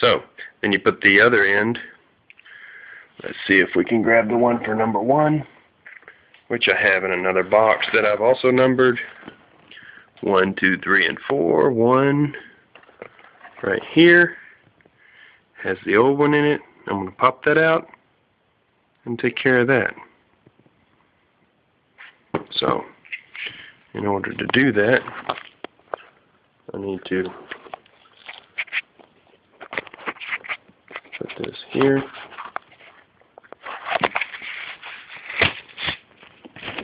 So, then you put the other end. Let's see if we can grab the one for number one, which I have in another box that I've also numbered. One, two, three, and four. One right here has the old one in it. I'm going to pop that out and take care of that. So, in order to do that, I need to put this here.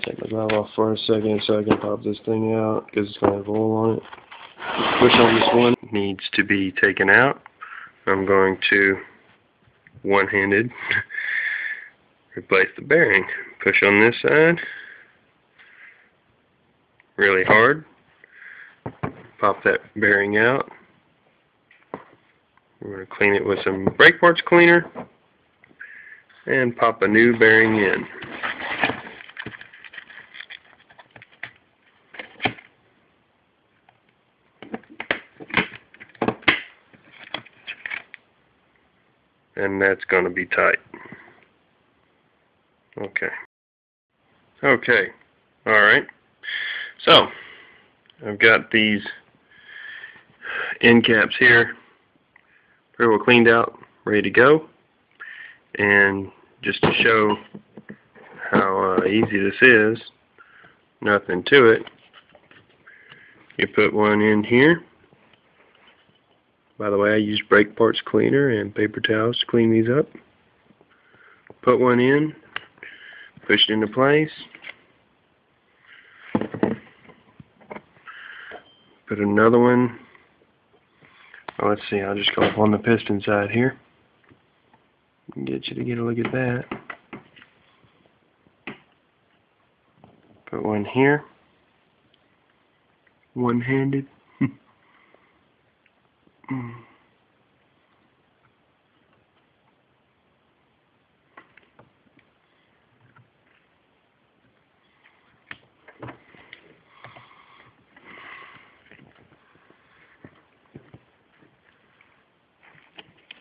Take the glove off for a second so I can pop this thing out because it's going to have oil on it. Push on this one needs to be taken out. I'm going to one-handed replace the bearing. Push on this side really hard. Pop that bearing out. We're going to clean it with some brake parts cleaner and pop a new bearing in. And that's going to be tight. Okay. Okay. Alright. So, I've got these end caps here pretty well cleaned out, ready to go. And just to show how uh, easy this is, nothing to it, you put one in here. By the way, I use brake parts cleaner and paper towels to clean these up. Put one in, push it into place. Put another one. Oh, let's see, I'll just go up on the piston side here. Get you to get a look at that. Put one here. One-handed. Hmm.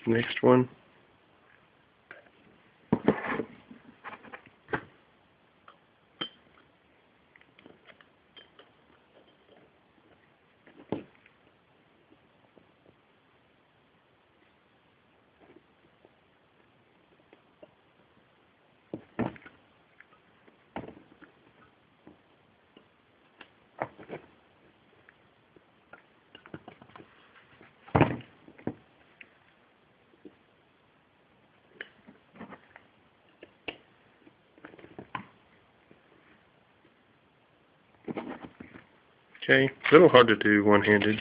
Next one. Okay, a little hard to do one-handed.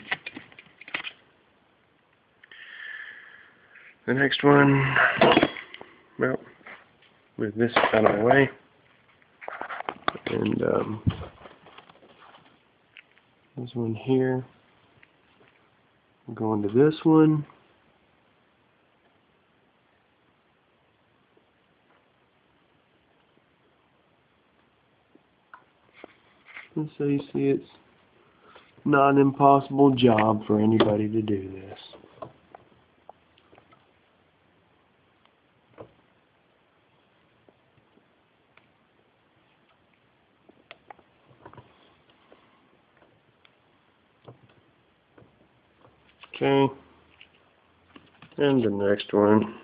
The next one, well, move this out of the way. And um, this one here. Going to this one. And so you see it's not an impossible job for anybody to do this. Okay. And the next one.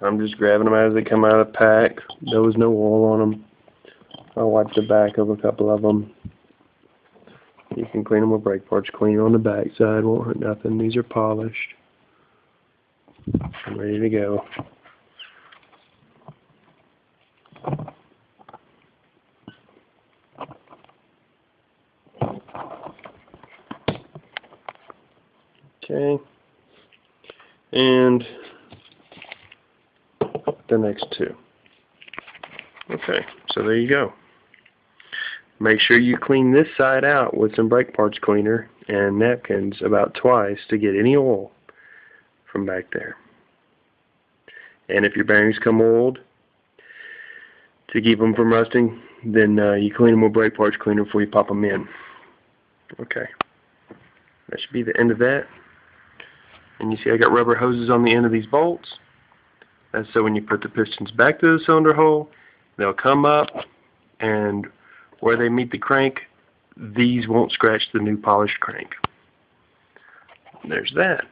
I'm just grabbing them as they come out of the pack. There was no oil on them. I wiped the back of a couple of them. You can clean them with brake parts clean on the back side, won't hurt nothing. These are polished. I'm ready to go. Okay. And the next two. Okay, so there you go. Make sure you clean this side out with some brake parts cleaner and napkins about twice to get any oil from back there. And if your bearings come old, to keep them from rusting, then uh, you clean them with brake parts cleaner before you pop them in. Okay. That should be the end of that. And you see I got rubber hoses on the end of these bolts. That's so when you put the pistons back to the cylinder hole, they'll come up and where they meet the crank, these won't scratch the new polished crank. There's that.